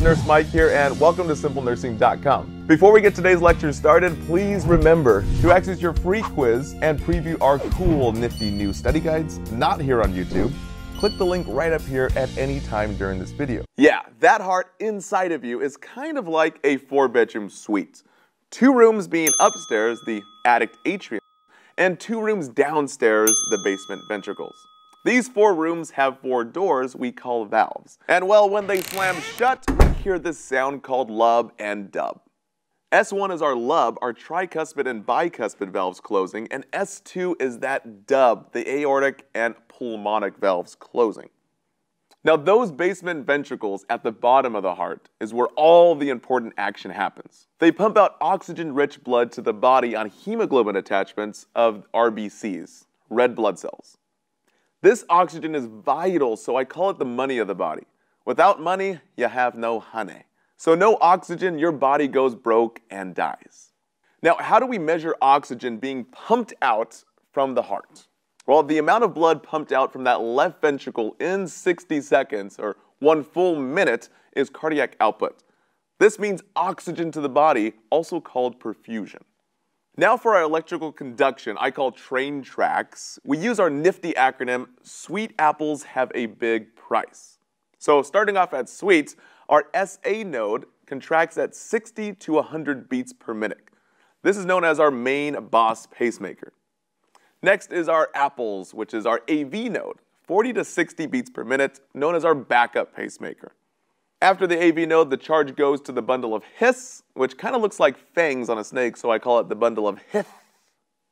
Nurse Mike here, and welcome to SimpleNursing.com. Before we get today's lecture started, please remember to access your free quiz and preview our cool, nifty new study guides, not here on YouTube. Click the link right up here at any time during this video. Yeah, that heart inside of you is kind of like a four bedroom suite. Two rooms being upstairs, the attic atrium, and two rooms downstairs, the basement ventricles. These four rooms have four doors we call valves. And well, when they slam shut, hear this sound called lub and dub. S1 is our lub, our tricuspid and bicuspid valves closing, and S2 is that dub, the aortic and pulmonic valves closing. Now those basement ventricles at the bottom of the heart is where all the important action happens. They pump out oxygen-rich blood to the body on hemoglobin attachments of RBCs, red blood cells. This oxygen is vital, so I call it the money of the body. Without money, you have no honey. So no oxygen, your body goes broke and dies. Now, how do we measure oxygen being pumped out from the heart? Well, the amount of blood pumped out from that left ventricle in 60 seconds, or one full minute, is cardiac output. This means oxygen to the body, also called perfusion. Now for our electrical conduction, I call train tracks. We use our nifty acronym, Sweet Apples Have a Big Price. So starting off at sweet, our SA node contracts at 60 to 100 beats per minute. This is known as our main boss pacemaker. Next is our apples, which is our AV node, 40 to 60 beats per minute, known as our backup pacemaker. After the AV node, the charge goes to the bundle of His, which kind of looks like fangs on a snake, so I call it the bundle of Hith.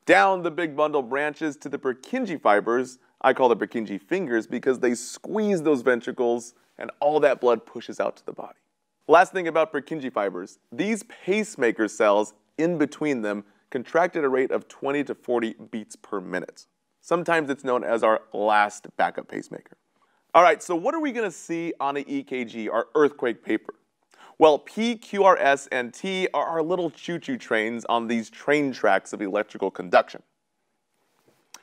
Down the big bundle branches to the Purkinje fibers, I call the Purkinje fingers because they squeeze those ventricles and all that blood pushes out to the body. Last thing about Purkinje fibers, these pacemaker cells in between them contract at a rate of 20 to 40 beats per minute. Sometimes it's known as our last backup pacemaker. All right, so what are we going to see on an EKG, our earthquake paper? Well, P, Q, R, S, and T are our little choo-choo trains on these train tracks of electrical conduction.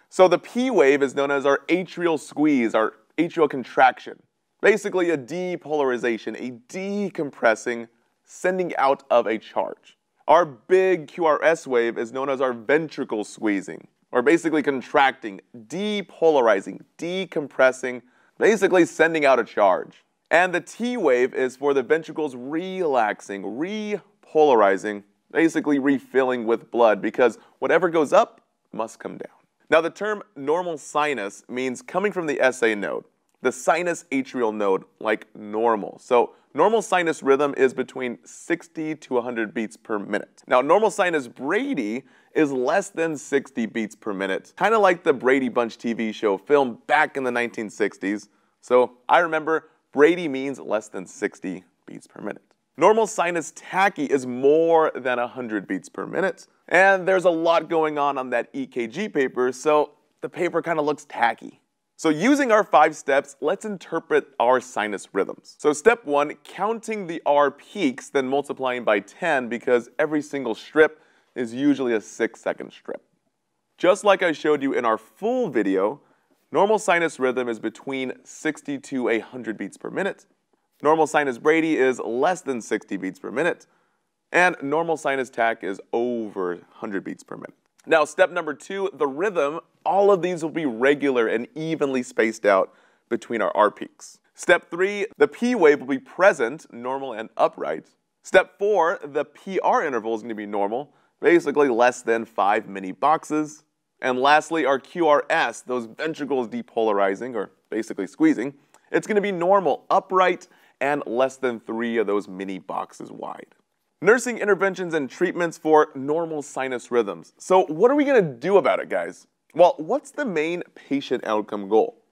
So the P wave is known as our atrial squeeze, our atrial contraction. Basically a depolarization, a decompressing, sending out of a charge. Our big QRS wave is known as our ventricle squeezing, or basically contracting, depolarizing, decompressing, basically sending out a charge. And the T wave is for the ventricles relaxing, repolarizing, basically refilling with blood because whatever goes up must come down. Now the term normal sinus means coming from the SA node, the sinus atrial node, like normal. So normal sinus rhythm is between 60 to 100 beats per minute. Now normal sinus Brady is less than 60 beats per minute, kind of like the Brady Bunch TV show filmed back in the 1960s. So I remember Brady means less than 60 beats per minute. Normal sinus tachy is more than 100 beats per minute, and there's a lot going on on that EKG paper, so the paper kind of looks tacky. So using our five steps, let's interpret our sinus rhythms. So step one, counting the R peaks, then multiplying by 10 because every single strip is usually a six second strip. Just like I showed you in our full video, normal sinus rhythm is between 60 to 100 beats per minute. Normal sinus Brady is less than 60 beats per minute. And normal sinus tach is over 100 beats per minute. Now, step number two, the rhythm, all of these will be regular and evenly spaced out between our R peaks. Step three, the P wave will be present, normal and upright. Step four, the PR interval is to be normal basically less than five mini boxes. And lastly, our QRS, those ventricles depolarizing, or basically squeezing, it's going to be normal, upright, and less than three of those mini boxes wide. Nursing interventions and treatments for normal sinus rhythms. So what are we going to do about it, guys? Well, what's the main patient outcome goal?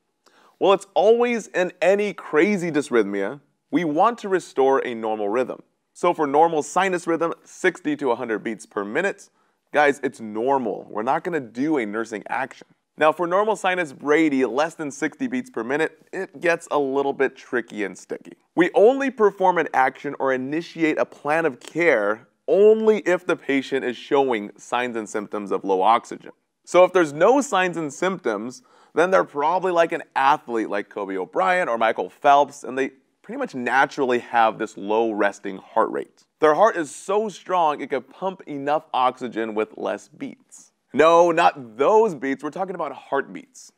Well, it's always in any crazy dysrhythmia, we want to restore a normal rhythm. So for normal sinus rhythm, 60 to 100 beats per minute, guys, it's normal. We're not to do a nursing action. Now for normal sinus Brady, less than 60 beats per minute, it gets a little bit tricky and sticky. We only perform an action or initiate a plan of care only if the patient is showing signs and symptoms of low oxygen. So if there's no signs and symptoms, then they're probably like an athlete like Kobe Bryant or Michael Phelps, and they pretty much naturally have this low resting heart rate. Their heart is so strong it can pump enough oxygen with less beats. No, not those beats. We're talking about heartbeats.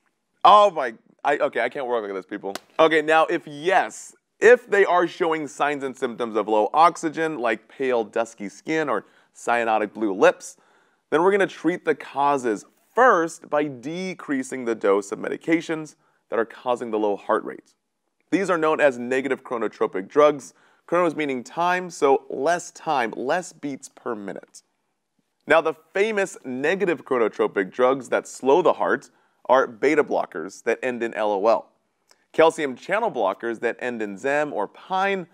Oh my, I, okay, I can't work like this, people. Okay, now if yes, if they are showing signs and symptoms of low oxygen, like pale, dusky skin or cyanotic blue lips, then we're gonna treat the causes first by decreasing the dose of medications that are causing the low heart rate. These are known as negative chronotropic drugs. Chronos meaning time, so less time, less beats per minute. Now, the famous negative chronotropic drugs that slow the heart are beta blockers that end in LOL, calcium channel blockers that end in ZEM or PINE,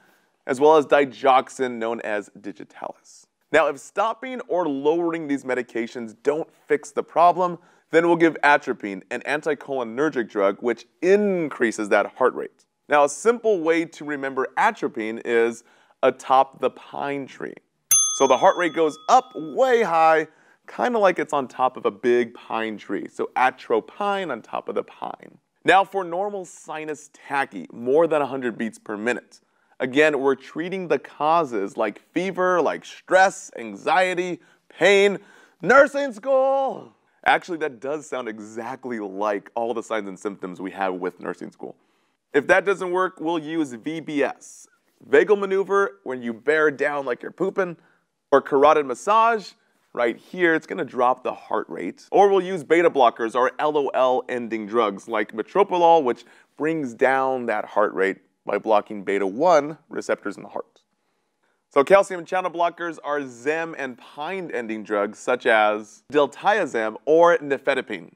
as well as digoxin known as digitalis. Now, if stopping or lowering these medications don't fix the problem, then we'll give atropine, an anticholinergic drug which increases that heart rate. Now, a simple way to remember atropine is atop the pine tree. So the heart rate goes up way high, kind of like it's on top of a big pine tree. So atropine on top of the pine. Now for normal sinus tachy, more than 100 beats per minute. Again, we're treating the causes like fever, like stress, anxiety, pain, nursing school. Actually, that does sound exactly like all the signs and symptoms we have with nursing school. If that doesn't work, we'll use VBS, vagal maneuver when you bear down like you're pooping, or carotid massage, right here, it's gonna drop the heart rate. Or we'll use beta blockers or LOL ending drugs like metoprolol, which brings down that heart rate by blocking beta 1 receptors in the heart. So calcium channel blockers are ZEM and PINE ending drugs such as diltiazem or nifedipine,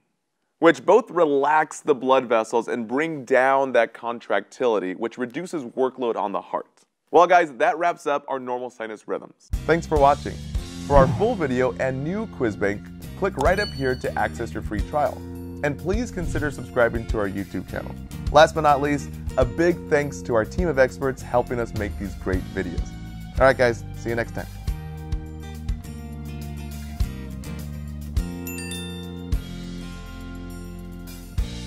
which both relax the blood vessels and bring down that contractility, which reduces workload on the heart. Well guys, that wraps up our normal sinus rhythms. Thanks for watching. For our full video and new quiz bank, click right up here to access your free trial. And please consider subscribing to our YouTube channel. Last but not least, a big thanks to our team of experts helping us make these great videos. All right, guys, see you next time.